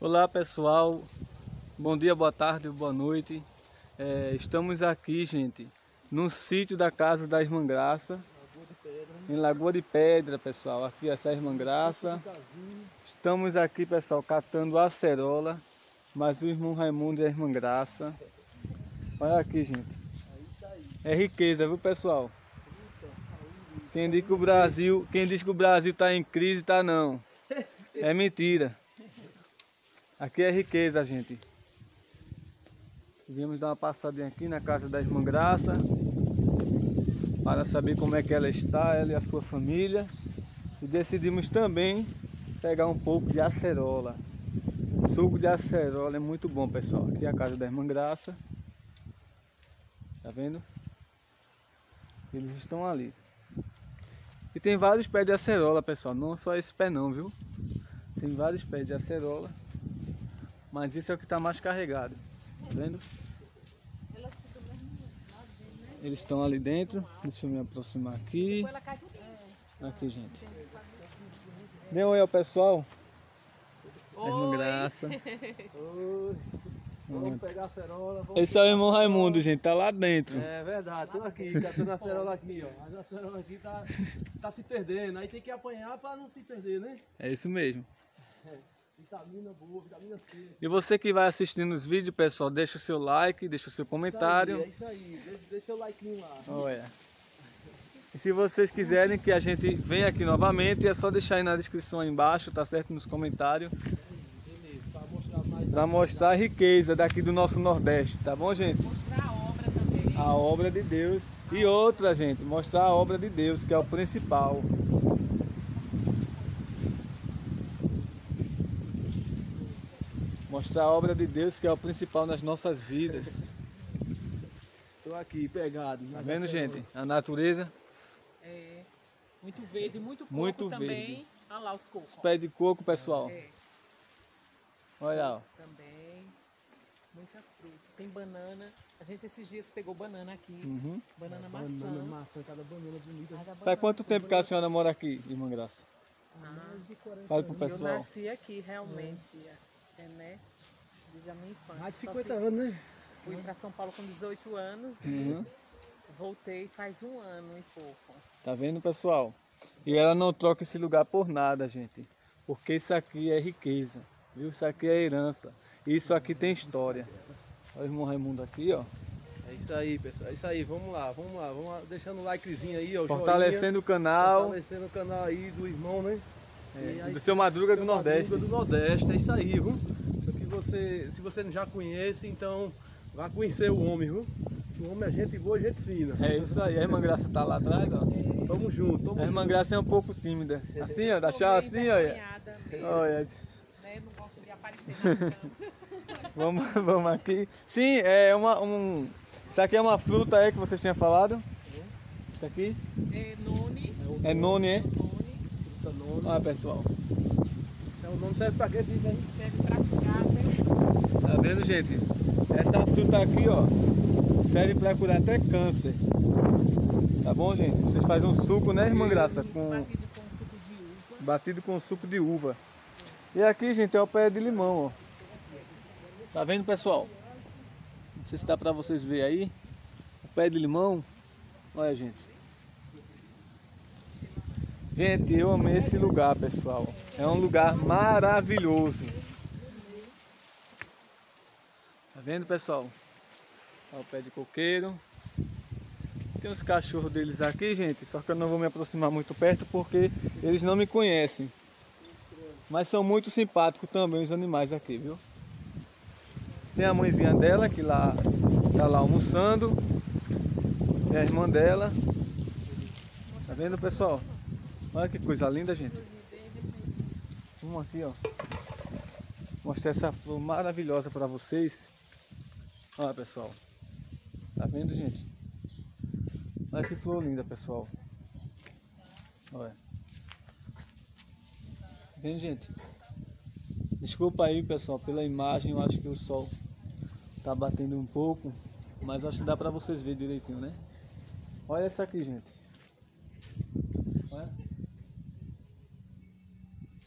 Olá pessoal, bom dia, boa tarde, boa noite. É, estamos aqui, gente, no sítio da casa da Irmã Graça, em Lagoa de Pedra, pessoal. Aqui essa é a Irmã Graça. Estamos aqui, pessoal, catando acerola, mas o irmão Raimundo e a Irmã Graça. Olha aqui, gente. É riqueza, viu, pessoal? Quem diz que o Brasil, quem diz que o Brasil está em crise, tá não. É mentira. Aqui é riqueza, gente. Viemos dar uma passadinha aqui na casa da irmã Graça para saber como é que ela está, ela e a sua família. E decidimos também pegar um pouco de acerola. Suco de acerola é muito bom, pessoal. Aqui é a casa da irmã Graça. Tá vendo? Eles estão ali. E tem vários pés de acerola, pessoal. Não só esse pé não, viu? Tem vários pés de acerola. Mas esse é o que está mais carregado. Tá vendo? Eles estão ali dentro. Deixa eu me aproximar aqui. Aqui, gente. Dê um oi ao pessoal. Graça. Oi. Vamos pegar a cerola. Esse é o irmão Raimundo, gente. Tá lá dentro. É verdade, tô aqui, catando a cerola aqui, ó. Mas a cerola aqui tá, tá se perdendo. Aí tem que apanhar pra não se perder, né? É isso mesmo. É. Vitamina boa, vitamina C. E você que vai assistindo os vídeos, pessoal, deixa o seu like, deixa o seu comentário. Isso aí, é isso aí. Deixa, deixa seu like lá. Olha. E se vocês quiserem que a gente venha aqui novamente, é só deixar aí na descrição aí embaixo, tá certo? Nos comentários. Beleza, pra mostrar mais. Pra mostrar a riqueza daqui do nosso Nordeste, tá bom, gente? Mostrar a obra também. A obra de Deus. E outra, gente, mostrar a obra de Deus, que é o principal. Mostrar a obra de Deus, que é o principal nas nossas vidas. Tô aqui, pegado. Tá vendo, gente? A natureza, É, muito verde, muito coco Muito também. verde. Olha lá os cocos. ó. pé de coco, pessoal. É, Olha, ó. também. Muita fruta. Tem banana. A gente esses dias pegou banana aqui. Uhum. Banana maçã. Banana, maçã, cada banana bonita. Cada Faz banana. quanto tempo que a senhora mora aqui, irmã Graça? Mais de 40 Fala pro Eu pessoal. nasci aqui, realmente. É, né? Desde a minha infância. Mais de Só 50 que anos, né? Fui pra São Paulo com 18 anos Uhum. e voltei faz um ano e pouco. Tá vendo, pessoal? E ela não troca esse lugar por nada, gente. Porque isso aqui é riqueza, viu? Isso aqui é herança. Isso aqui tem história. Olha o irmão Raimundo aqui, ó. É isso aí, pessoal. É isso aí. Vamos lá, vamos lá. Vamos lá. Deixando o likezinho aí, ó. o Fortalecendo o joinha. canal Fortalecendo o canal aí do irmão, né? É, aí, do seu Madruga do Seu Nordeste. Madruga do Nordeste, é isso aí, viu? Você, se você já conhece, então vá conhecer o homem, viu? O homem é gente boa, gente fina. É isso aí. A irmã Graça tá lá atrás, ó. Tamo junto, tamo A irmã junto. Graça é um pouco tímida. Assim, ó, da chave assim, olha. envergonhada mesmo, Olha. né? Não gosto de aparecer. Vamos, vamos aqui. Sim, é uma. Um... Isso aqui é uma fruta aí que vocês tinham falado. Isso aqui É noni. é noni, é? Noni. Fruta nona. Olha pessoal. O nome serve pra quê? Diz aí. Serve pra curar até Tá vendo, gente? Essa fruta aqui, ó, serve para curar até câncer. Tá bom, gente? Vocês fazem um suco, né, irmã Graça? Com, batido com suco de uva. batido com suco de uva. E aqui, gente, é o pé de limão, ó. Tá vendo, pessoal? Não sei se dá pra vocês verem aí. O pé de limão. Olha, gente. Gente, eu amei esse lugar, pessoal. É um lugar maravilhoso. Tá vendo, pessoal? Olha o pé de coqueiro. Tem os cachorros deles aqui, gente. Só que eu não vou me aproximar muito perto porque eles não me conhecem. Mas são muito simpáticos também os animais aqui, viu? Tem a mãezinha dela que lá tá lá almoçando. Tem a irmã dela. Tá vendo, pessoal? Olha que coisa linda, gente. Vamos aqui, ó. Mostrar essa flor maravilhosa para vocês. Olha, pessoal. Tá vendo, gente? Olha que flor linda, pessoal. Olha. Vem, gente. Desculpa aí, pessoal, pela imagem. Eu acho que o sol tá batendo um pouco. Mas acho que dá pra vocês verem direitinho, né? Olha essa aqui, gente. Olha.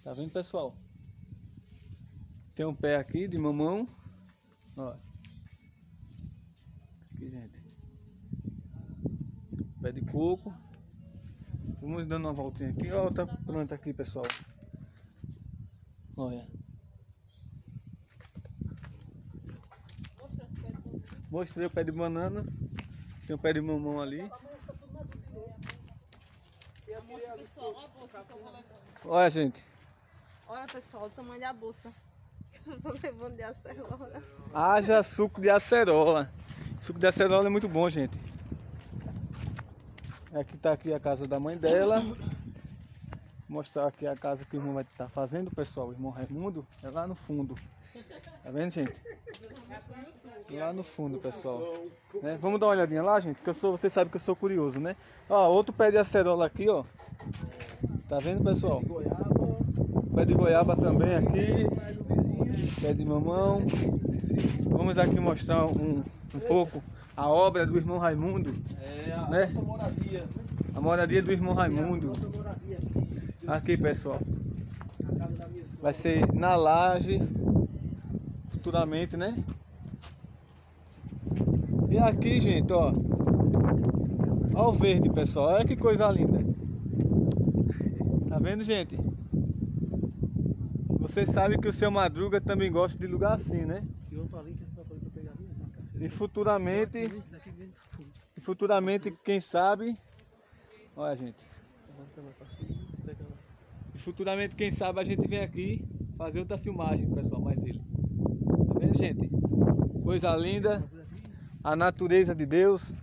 Tá vendo, pessoal? Tem um pé aqui de mamão. Ó. Aqui, gente. Pé de coco. Vamos dando uma voltinha aqui. Ó, outra planta aqui, pessoal. Olha. Mostrei o pé de banana. Tem um pé de mamão ali. Olha, gente. Olha, pessoal, o tamanho da bolsa. Vou levando de acerola. Haja suco de acerola. Suco de acerola é muito bom, gente. Aqui tá aqui a casa da mãe dela. Vou mostrar aqui a casa que o irmão vai estar fazendo, pessoal. O irmão Raimundo é lá no fundo. Tá vendo, gente? Lá no fundo, pessoal. Né? Vamos dar uma olhadinha lá, gente, que eu sou, vocês sabem que eu sou curioso, né? Ó, outro pé de acerola aqui, ó. Tá vendo, pessoal? Pé de goiaba também aqui. Pé de mamão. Vamos aqui mostrar um, um pouco a obra do irmão Raimundo. É a Né? nossa moradia. A moradia do irmão Raimundo. Nossa moradia aqui. pessoal. Vai ser na laje. Futuramente, né? E aqui, gente, ó. Ó o verde, pessoal. Olha que coisa linda. Tá vendo, gente? Vocês sabem que o seu Madruga também gosta de lugar assim, né? E casa. E futuramente, e futuramente, quem sabe. Olha, gente. E futuramente, quem sabe, a gente vem aqui fazer outra filmagem, pessoal, mais ele. Tá vendo, gente? Coisa linda. A natureza de Deus,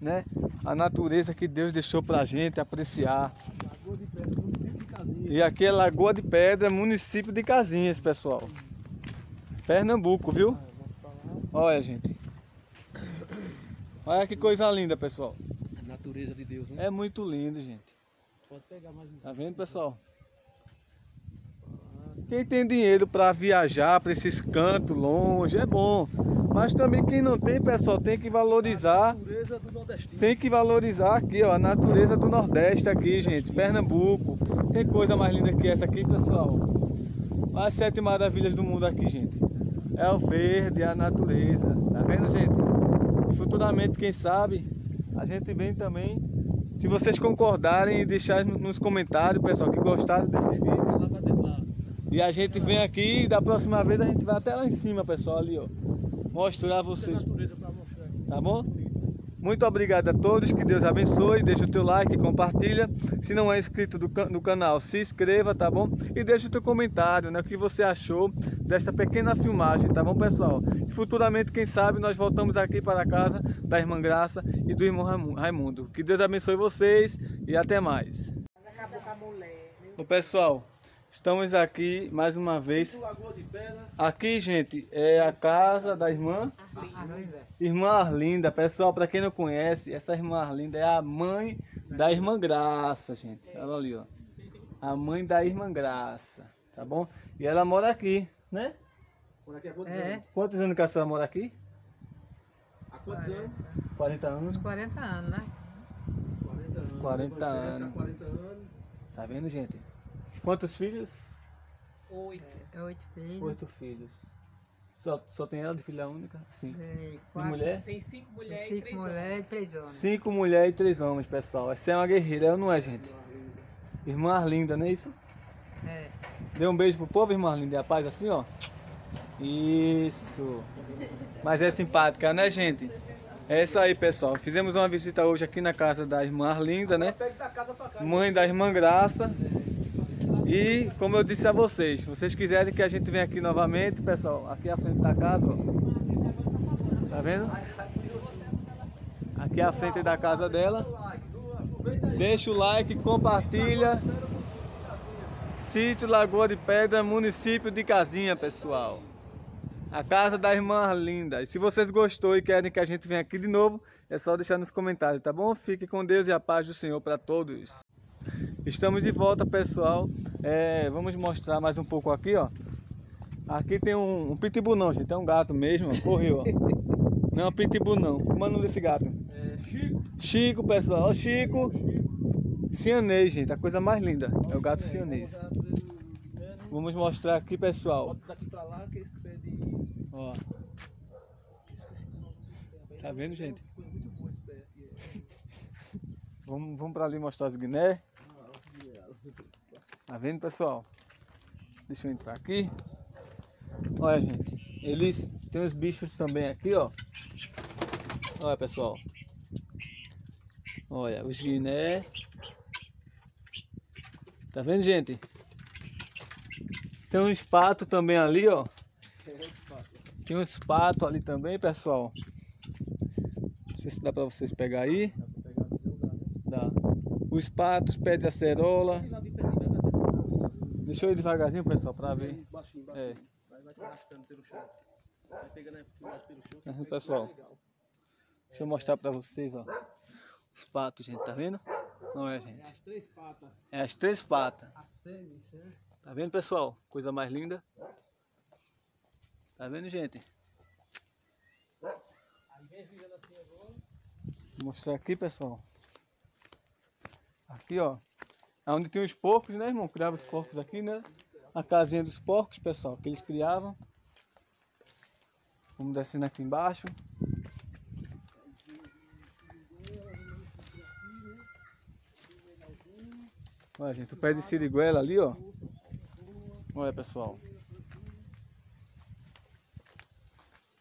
né? A natureza que Deus deixou pra gente apreciar. Lagoa de Pedra, município de Casinha. E aqui é Lagoa de Pedra, município de Casinhas, pessoal. Pernambuco, viu? Olha, gente. Olha que coisa linda, pessoal. A natureza de Deus, né? É muito lindo, gente. Pode pegar mais um. Tá vendo, pessoal? Quem tem dinheiro para viajar para esses cantos longe é bom. Mas também quem não tem, pessoal, tem que valorizar. Natureza do nordestino. Tem que valorizar aqui, ó, a natureza do Nordeste aqui, gente. Pernambuco. Tem coisa mais linda que essa aqui, pessoal. As sete maravilhas do mundo aqui, gente. É o verde, a natureza. Tá vendo, gente? E futuramente, quem sabe, a gente vem também. Se vocês concordarem e deixarem nos comentários, pessoal, que gostaram desse vídeo. E a gente vem aqui e da próxima vez a gente vai até lá em cima, pessoal, ali, ó. Mostrar a vocês. Tá bom? Muito obrigado a todos, que Deus abençoe. Deixa o teu like, compartilha. Se não é inscrito do no canal, se inscreva, tá bom? E deixa o teu comentário, né? O que você achou desta pequena filmagem, tá bom, pessoal? E futuramente, quem sabe, nós voltamos aqui para a casa da irmã Graça e do irmão Raimu- Raimundo. Que Deus abençoe vocês e até mais. Acabou com a mulher. Ô, pessoal, estamos aqui mais uma vez. Aqui, gente, é a casa da irmã Irmã Arlinda, pessoal, para quem não conhece, essa irmã Arlinda é a mãe da irmã Graça, gente. Olha ali, ó. A mãe da irmã Graça, tá bom? E ela mora aqui, né? Por aqui há quantos É. anos? Quantos anos que a senhora mora aqui? Há quantos anos? 40 anos. 40 anos, né? 40 anos. 40 Depois de anos. 40 anos. Tá vendo, gente? Quantos filhos? Oito. Oito filhos. Oito filhos. Só, só tem ela de filha única? Sim. é, E quatro, mulher? Tem cinco mulheres e Cinco três mulheres e três homens. Cinco mulheres e três homens, pessoal. Essa é uma guerreira, ela não é, gente? Irmã Arlinda, não é isso? É. Dê um beijo pro povo, irmã Linda. A paz assim, ó. Isso. Mas é simpática, né, gente? É isso aí, pessoal. Fizemos uma visita hoje aqui na casa da irmã Arlinda, né? Pega da casa pra cá. Mãe da irmã Graça. E, como eu disse a vocês, se vocês quiserem que a gente venha aqui novamente, pessoal, aqui à frente da casa, ó. Tá vendo? Aqui à frente da casa dela. Deixa o like, compartilha. Sítio Lagoa de Pedra, município de Casinha, pessoal. A casa da irmã Arlinda. E se vocês gostou e querem que a gente venha aqui de novo, é só deixar nos comentários, tá bom? Fique com Deus e a paz do Senhor para todos. Estamos de volta, pessoal. É, vamos mostrar mais um pouco aqui, ó. Aqui tem um, um pitbull não, gente. É um gato mesmo, ó. Correu, ó. Não é um pitbull não. Como é o nome desse gato? É, Chico. Chico, pessoal. Ó, Chico. Cianês, gente. A coisa mais linda. É o gato cianês. De Pedra. Vamos mostrar aqui, pessoal. Bota daqui pra lá que esse pé de. Ó. Tá vendo, gente? É. Vamos, vamos pra ali mostrar os guiné. Tá vendo, pessoal? Deixa eu entrar aqui. Olha, gente. Eles tem os bichos também aqui, ó. Olha, pessoal. Olha, os guiné. Tá vendo, gente? Tem um espato também ali, ó. Tem um espato ali também, pessoal. Não sei se dá pra vocês pegar aí. Né? Dá. Os patos, pé de acerola. Deixa ir devagarzinho, pessoal, pra ver. Baixinho, baixinho. Vai, vai se arrastando pelo chão. Vai pegando a filmagem pelo chão. Uhum, pessoal. Deixa eu mostrar pra vocês, ó. Os patos, gente, tá vendo? Não é, É gente? as três patas. É as três patas. Né? Tá vendo, pessoal? Coisa mais linda. Tá vendo, gente? Assim. Vou mostrar aqui, pessoal. Aqui, ó. Onde tem os porcos, né, irmão? Criava os porcos aqui, né? A casinha dos porcos, pessoal, que eles criavam. Vamos descendo aqui embaixo. Olha, gente, o pé de siriguela ali, ó. Olha, pessoal.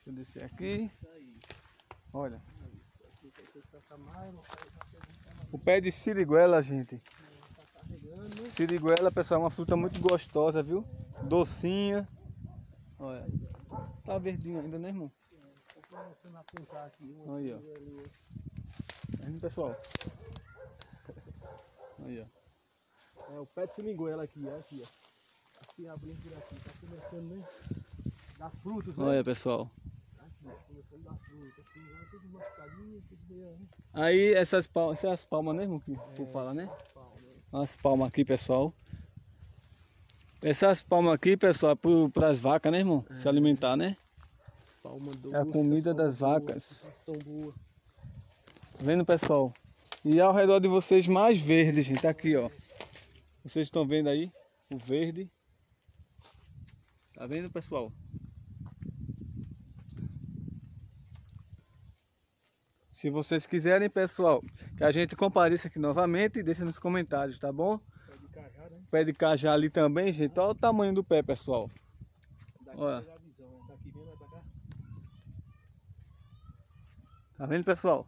Deixa eu descer aqui. Olha. O pé de siriguela, gente. Siriguela, pessoal, é uma fruta muito gostosa, viu? Docinha. Olha. Tá verdinho ainda, né, irmão? Começando a apontar aqui. uma Aí, ó. Tá vendo, pessoal? Aí, ó. É o pé de seringuela aqui, ó, aqui, ó. Assim abrindo por aqui, tá começando, né? Dar frutos, né? Olha, pessoal. Aqui, ó, começando a dar frutos. Assim, né? Aí, essas palmas, essas palmas, né, irmão? Que tu fala, né? Pau, As palmas aqui, pessoal. Essas palmas aqui, pessoal, é para as vacas, né, irmão? Se alimentar, né? É a comida das vacas. sensação boa. Tá vendo, pessoal? E ao redor de vocês mais verde, gente. Tá aqui, ó. Vocês estão vendo aí o verde. Tá vendo, pessoal? Se vocês quiserem, pessoal, que a gente compareça aqui novamente, deixa nos comentários, tá bom? Pé de cajá, né? Pé de cajá ali também, gente. Olha o tamanho do pé, pessoal. Daqui Olha. visão, né? Daqui vem, vai pra cá. Tá vendo, pessoal?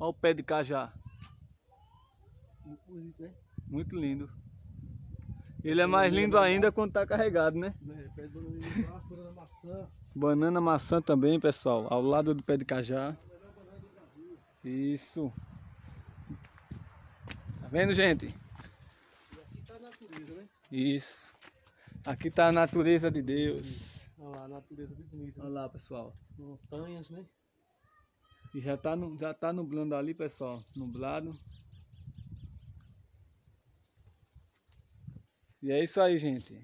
Olha o pé de cajá. Muito bonito, né? Muito lindo. Ele é mais lindo ainda quando tá carregado, né? Né, Pé de banana de barro, banana maçã. Banana maçã também, pessoal. Ao lado do pé de cajá. Isso. Tá vendo, gente? E aqui tá a natureza, né? Isso. Aqui tá a natureza de Deus. Olha lá, a natureza bem bonita. Olha lá, pessoal. Montanhas, né? E já tá, já tá nublando ali, pessoal. Nublado. E é isso aí, gente.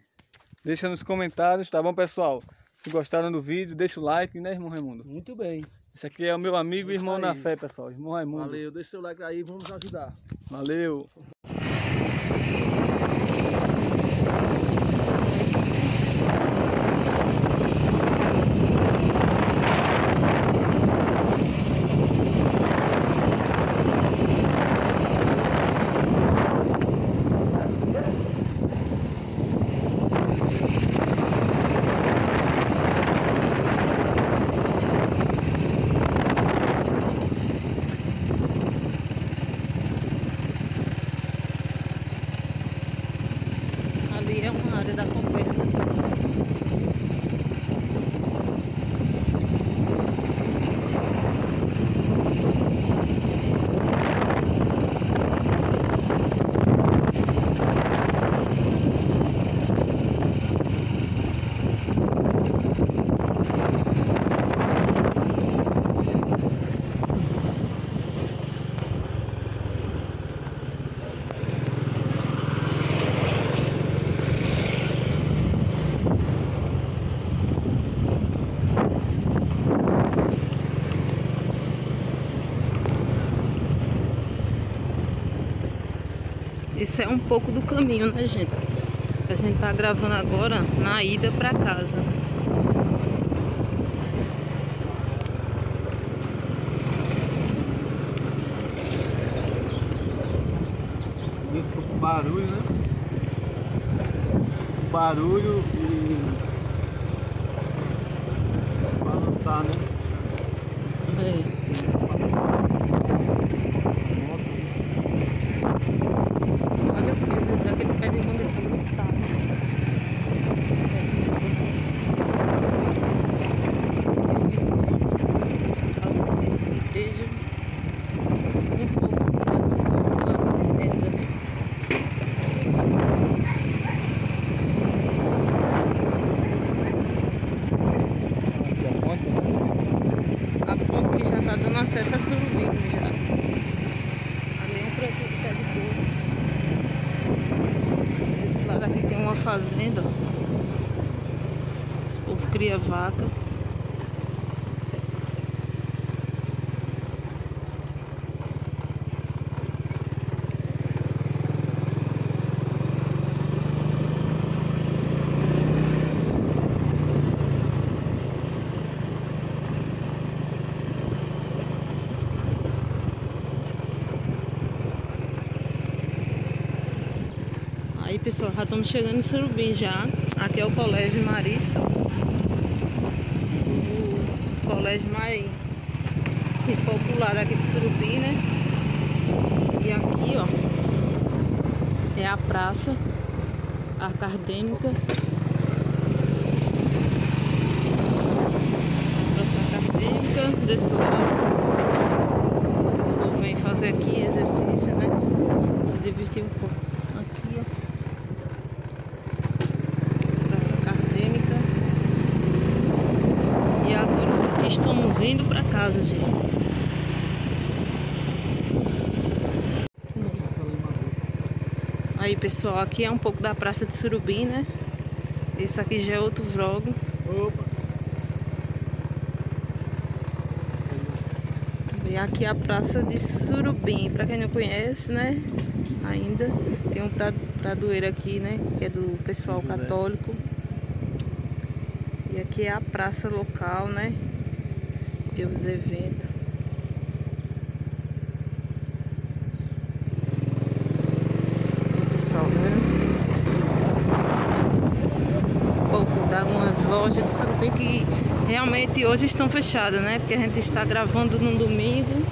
Deixa nos comentários, tá bom, pessoal? Se gostaram do vídeo, deixa o like, né, irmão Raimundo? Muito bem. Esse aqui é o meu amigo e irmão na fé, pessoal. Irmão Raimundo. Valeu, deixa seu like aí, vamos ajudar. Valeu. Ali é uma área da conversa. Isso é um pouco do caminho, né, gente? A gente tá gravando agora na ida pra casa. Barulho, né? Barulho e balançar, né? É. Olha o peso daquele pé de manga tá lotado. Eu escondo o salto dentro da igreja. Um pouco aqui de algumas coisas lá na pedra. Aqui a ponte, né? A ponte que já tá dando acesso a Surubim já. Ali é um produto de pé de couro. Desse lado aqui tem uma fazenda. ó. Esse povo cria vaca. Aí pessoal, já estamos chegando em Surubim já. Aqui é o Colégio Marista. O colégio mais assim, popular aqui de Surubim, né? E aqui, ó, é a praça acadêmica. Praça acadêmica, desse lado. Os povo vem fazer aqui exercício, né? Se divertir um pouco. Aqui, ó. Praça acadêmica. E agora estamos indo para casa, gente. Aí, pessoal, aqui é um pouco da Praça de Surubim, né? Esse aqui já é outro vlog. Opa! E aqui é a Praça de Surubim. Pra quem não conhece, né? Ainda tem um pra- pradoeiro aqui, né? Que é do pessoal José. católico. E aqui é a praça local, né? Tem os eventos. Pessoal, vendo? Um pouco de algumas lojas de Surubim que realmente hoje estão fechadas, né? Porque a gente está gravando no domingo.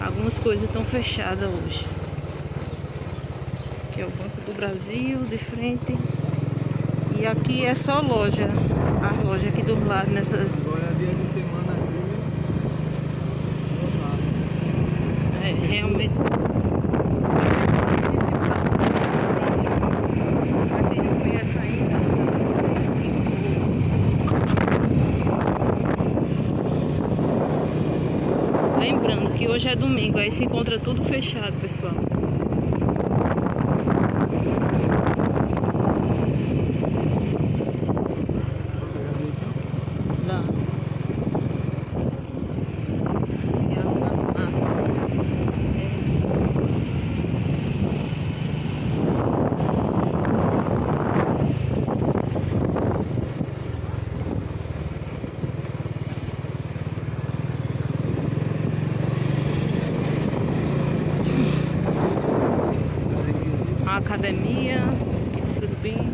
Algumas coisas estão fechadas hoje. Aqui é o Banco do Brasil de frente. E aqui é só loja. A loja aqui do lado, nessas. Agora é dia de semana aqui. lotado. É, realmente. Pra quem não conhece ainda, pra você aqui. Lembrando que hoje é domingo, aí se encontra tudo fechado, pessoal. Lá. E a farmácia. A academia aqui de Surubim.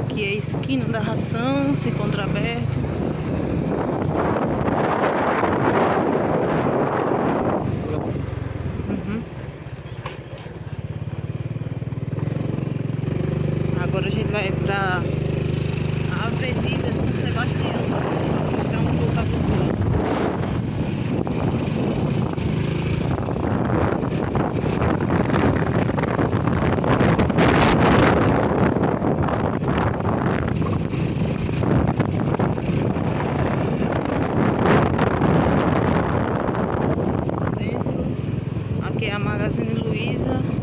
Aqui é a esquina da ração, se encontra aberto. Uhum. A gente vai pra Avenida São Sebastião. Só mostrar um pouco a vocês. Centro. Aqui é a Magazine Luiza.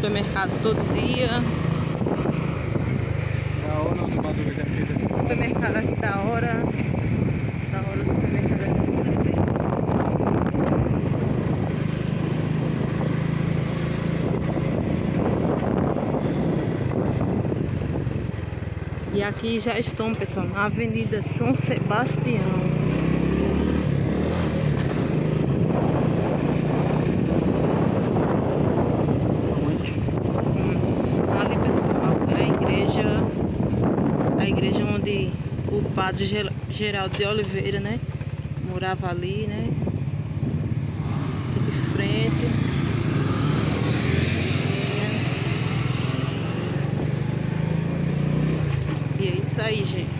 supermercado Da hora, o já fez aqui. Supermercado aqui da hora. Da hora o supermercado aqui cima. E aqui já estão, pessoal, na Avenida São Sebastião. Ali, pessoal, é a igreja, a igreja onde o padre Ge- Geraldo de Oliveira, né, morava ali, né, de frente. E é isso aí, gente.